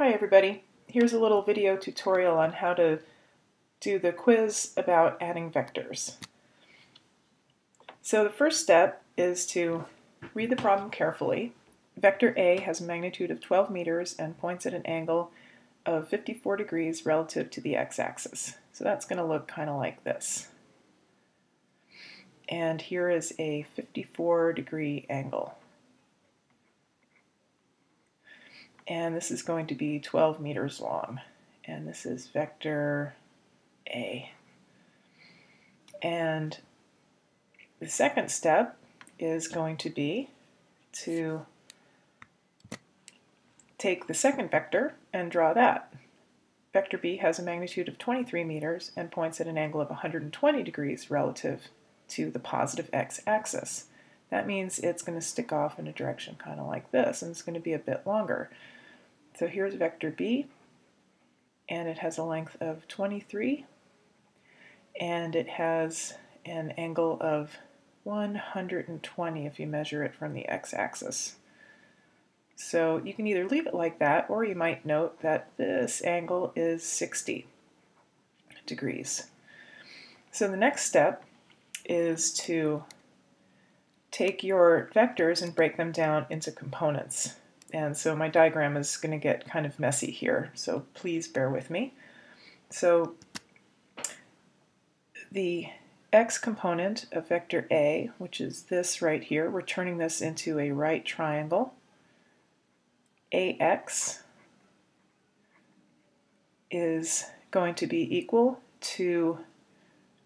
Hi everybody. Here's a little video tutorial on how to do the quiz about adding vectors. So the first step is to read the problem carefully. Vector A has a magnitude of 12 meters and points at an angle of 54 degrees relative to the x-axis. So that's going to look kind of like this. And here is a 54 degree angle. And this is going to be 12 meters long and this is vector A. And the second step is going to be to take the second vector and draw that. Vector B has a magnitude of 23 meters and points at an angle of 120 degrees relative to the positive x-axis. That means it's going to stick off in a direction kind of like this, and it's going to be a bit longer. So here's vector B, and it has a length of 23, and it has an angle of 120 if you measure it from the x-axis. So you can either leave it like that, or you might note that this angle is 60 degrees. So the next step is to take your vectors and break them down into components. And so my diagram is going to get kind of messy here, so please bear with me. So the x component of vector A, which is this right here, we're turning this into a right triangle. AX is going to be equal to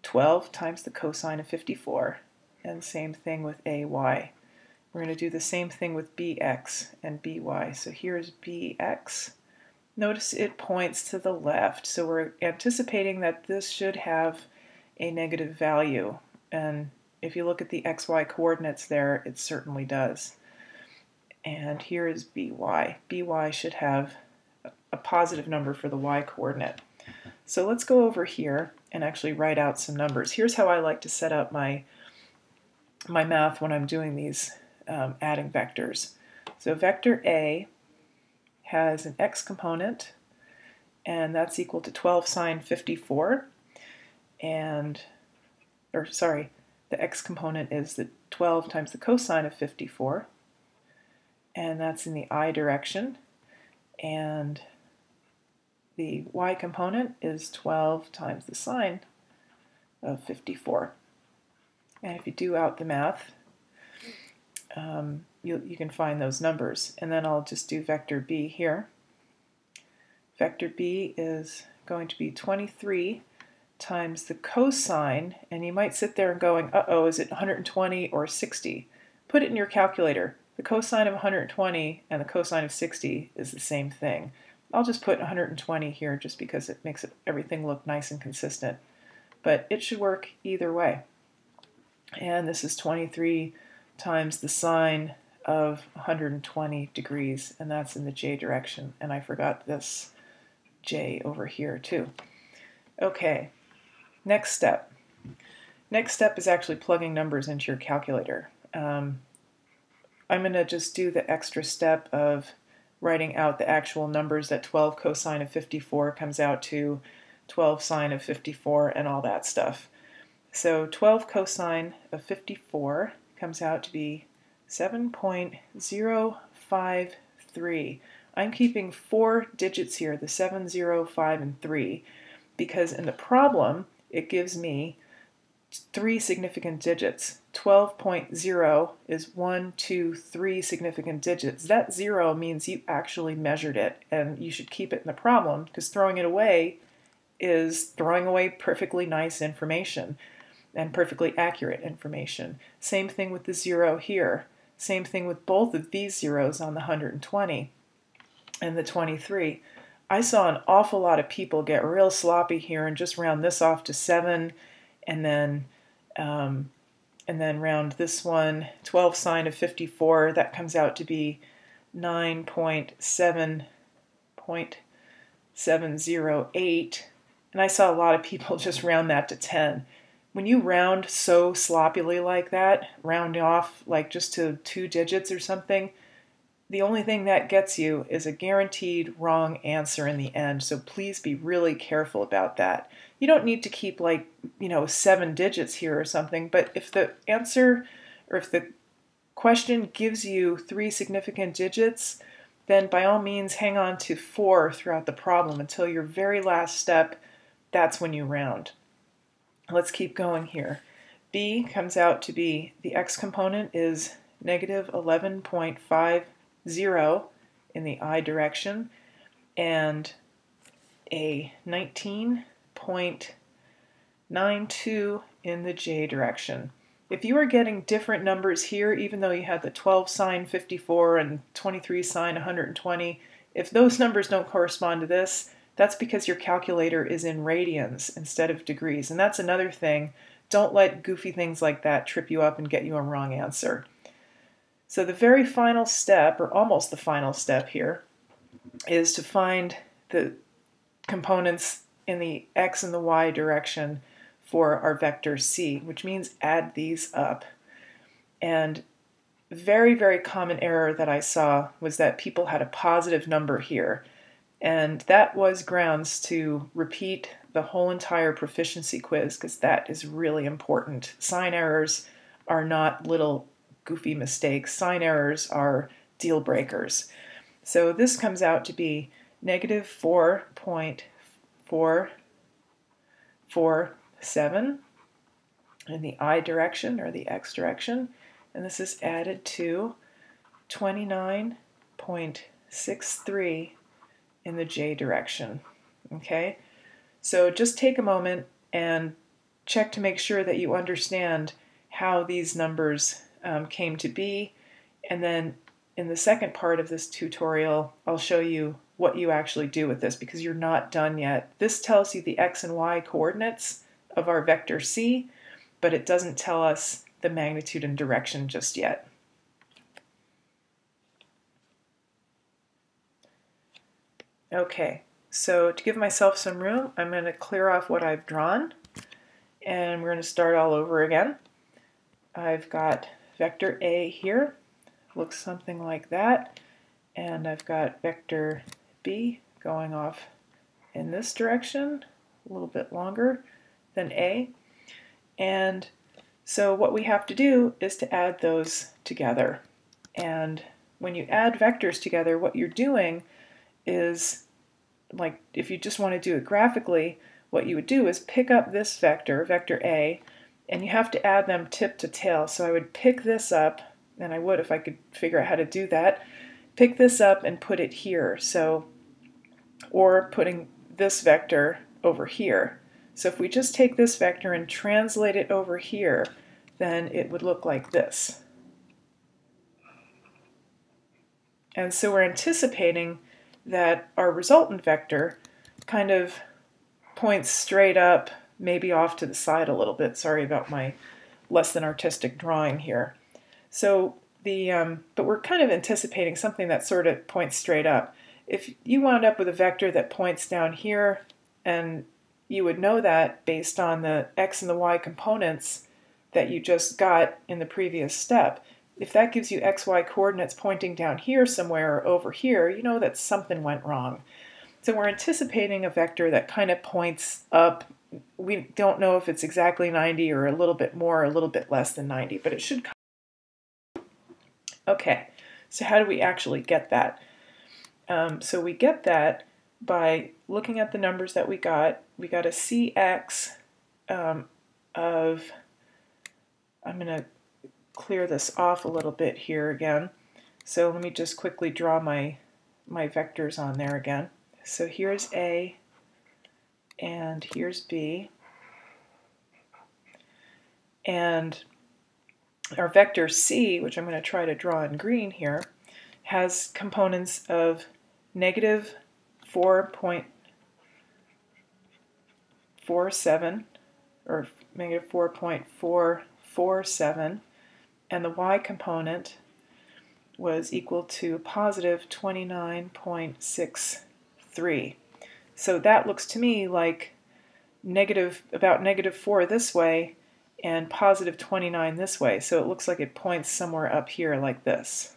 12 times the cosine of 54, and same thing with AY. We're going to do the same thing with bx and by. So here's bx. Notice it points to the left, so we're anticipating that this should have a negative value. And if you look at the xy coordinates there, it certainly does. And here is by. by should have a positive number for the y coordinate. So let's go over here and actually write out some numbers. Here's how I like to set up my, my math when I'm doing these um, adding vectors. So vector A has an x component, and that's equal to 12 sine 54. And, or sorry, the x component is the 12 times the cosine of 54, and that's in the i direction. And the y component is 12 times the sine of 54. And if you do out the math, um, you, you can find those numbers. And then I'll just do vector b here. Vector b is going to be 23 times the cosine, and you might sit there and going, uh-oh, is it 120 or 60? Put it in your calculator. The cosine of 120 and the cosine of 60 is the same thing. I'll just put 120 here just because it makes everything look nice and consistent. But it should work either way. And this is 23 times the sine of 120 degrees, and that's in the j direction. And I forgot this j over here too. Okay, next step. Next step is actually plugging numbers into your calculator. Um, I'm going to just do the extra step of writing out the actual numbers that 12 cosine of 54 comes out to, 12 sine of 54, and all that stuff. So 12 cosine of 54 comes out to be 7.053. I'm keeping four digits here, the 7, 0, 5, and 3, because in the problem it gives me three significant digits. 12.0 is one, two, three significant digits. That zero means you actually measured it, and you should keep it in the problem, because throwing it away is throwing away perfectly nice information and perfectly accurate information. Same thing with the zero here. Same thing with both of these zeros on the 120 and the 23. I saw an awful lot of people get real sloppy here and just round this off to 7 and then um, and then round this one 12 sine of 54 that comes out to be 9.7.708 and I saw a lot of people just round that to 10 when you round so sloppily like that, round off like just to two digits or something, the only thing that gets you is a guaranteed wrong answer in the end. So please be really careful about that. You don't need to keep like, you know, seven digits here or something, but if the answer or if the question gives you three significant digits, then by all means hang on to four throughout the problem until your very last step. That's when you round. Let's keep going here. B comes out to be the x component is negative 11.50 in the i direction and a 19.92 in the j direction. If you are getting different numbers here, even though you had the 12 sine 54 and 23 sine 120, if those numbers don't correspond to this, that's because your calculator is in radians instead of degrees. And that's another thing. Don't let goofy things like that trip you up and get you a wrong answer. So the very final step, or almost the final step here, is to find the components in the x and the y direction for our vector c, which means add these up. And very, very common error that I saw was that people had a positive number here. And that was grounds to repeat the whole entire proficiency quiz because that is really important. Sign errors are not little goofy mistakes. Sign errors are deal breakers. So this comes out to be negative 4.447 in the i direction or the x direction. And this is added to 29.63 in the j direction. Okay, so just take a moment and check to make sure that you understand how these numbers um, came to be. And then in the second part of this tutorial, I'll show you what you actually do with this because you're not done yet. This tells you the x and y coordinates of our vector c, but it doesn't tell us the magnitude and direction just yet. Okay, so to give myself some room, I'm going to clear off what I've drawn, and we're going to start all over again. I've got vector A here looks something like that. And I've got vector B going off in this direction, a little bit longer than A. And so what we have to do is to add those together. And when you add vectors together, what you're doing is, like if you just want to do it graphically, what you would do is pick up this vector, vector A, and you have to add them tip to tail. So I would pick this up, and I would if I could figure out how to do that, pick this up and put it here. So, or putting this vector over here. So if we just take this vector and translate it over here, then it would look like this. And so we're anticipating that our resultant vector kind of points straight up maybe off to the side a little bit. Sorry about my less than artistic drawing here. So the, um, but we're kind of anticipating something that sort of points straight up. If you wound up with a vector that points down here, and you would know that based on the x and the y components that you just got in the previous step. If that gives you xy coordinates pointing down here somewhere or over here, you know that something went wrong. So we're anticipating a vector that kind of points up we don't know if it's exactly 90 or a little bit more or a little bit less than 90, but it should come. Okay, so how do we actually get that? Um, so we get that by looking at the numbers that we got. We got a CX um, of, I'm going to clear this off a little bit here again. So let me just quickly draw my, my vectors on there again. So here's A, and here's B. And our vector C, which I'm going to try to draw in green here, has components of negative 4.47 or negative 4.447 and the y component was equal to positive 29.63. So that looks to me like negative about negative 4 this way and positive 29 this way. So it looks like it points somewhere up here like this.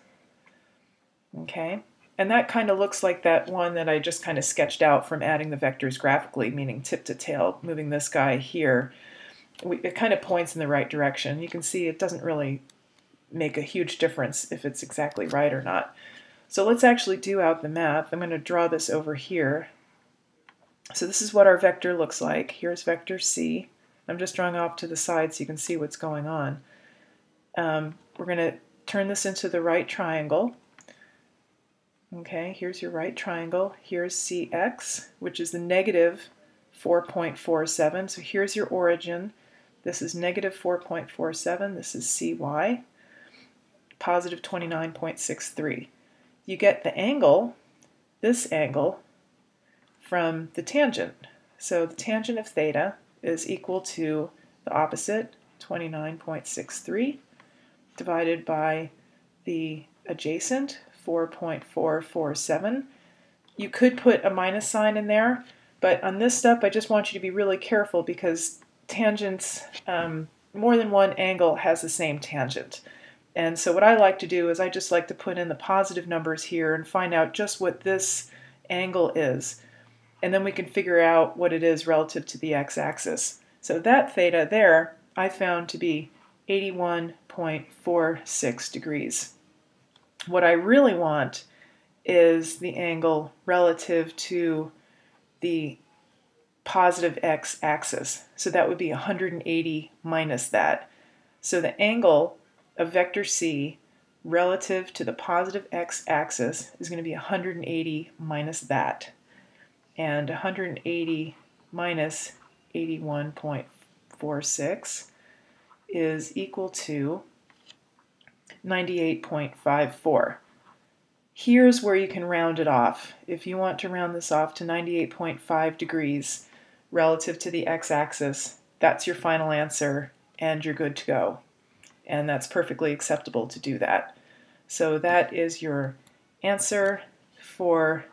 Okay, and that kind of looks like that one that I just kind of sketched out from adding the vectors graphically, meaning tip to tail, moving this guy here. it kind of points in the right direction. You can see it doesn't really make a huge difference if it's exactly right or not. So let's actually do out the math. I'm going to draw this over here. So this is what our vector looks like. Here's vector c. I'm just drawing off to the side so you can see what's going on. Um, we're going to turn this into the right triangle. Okay, here's your right triangle. Here's cx, which is the negative 4.47. So here's your origin. This is negative 4.47. This is cy, positive 29.63. You get the angle, this angle, from the tangent. So the tangent of theta is equal to the opposite, 29.63, divided by the adjacent, 4.447. You could put a minus sign in there, but on this step I just want you to be really careful because tangents, um, more than one angle has the same tangent. And so what I like to do is I just like to put in the positive numbers here and find out just what this angle is. And then we can figure out what it is relative to the x-axis. So that theta there I found to be 81.46 degrees. What I really want is the angle relative to the positive x-axis. So that would be 180 minus that. So the angle of vector c relative to the positive x-axis is going to be 180 minus that. And 180 minus 81.46 is equal to 98.54. Here's where you can round it off. If you want to round this off to 98.5 degrees relative to the x-axis, that's your final answer and you're good to go. And that's perfectly acceptable to do that. So that is your answer for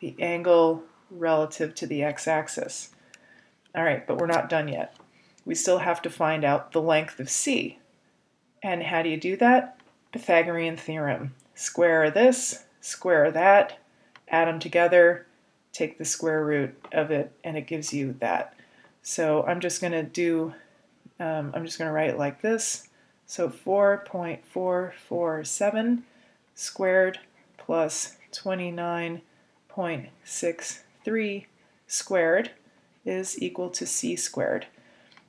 the angle relative to the x-axis. All right, but we're not done yet. We still have to find out the length of c. And how do you do that? Pythagorean theorem. Square this, square that, add them together, take the square root of it, and it gives you that. So I'm just going to do, um, I'm just going to write it like this. So 4.447 squared plus 29.63 squared is equal to c squared.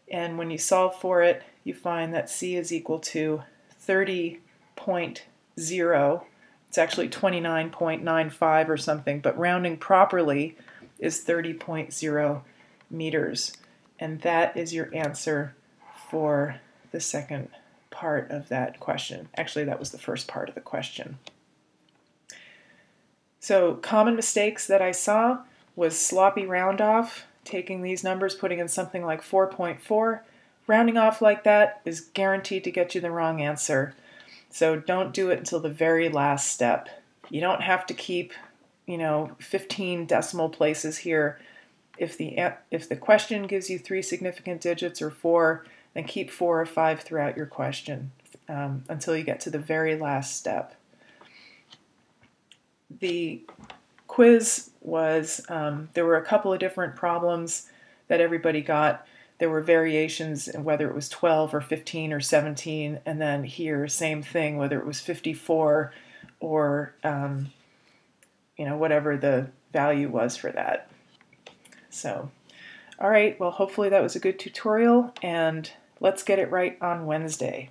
And when you solve for it, you find that c is equal to 30.0. It's actually 29.95 or something, but rounding properly is 30.0 meters. And that is your answer for the second part of that question. Actually, that was the first part of the question. So common mistakes that I saw was sloppy round off, taking these numbers, putting in something like 4.4. Rounding off like that is guaranteed to get you the wrong answer. So don't do it until the very last step. You don't have to keep, you know, 15 decimal places here. If the if the question gives you three significant digits or four, then keep four or five throughout your question um, until you get to the very last step. The quiz was um, there were a couple of different problems that everybody got. There were variations in whether it was 12 or 15 or 17, and then here, same thing, whether it was 54 or um, you know whatever the value was for that. So, all right, well, hopefully that was a good tutorial, and let's get it right on Wednesday.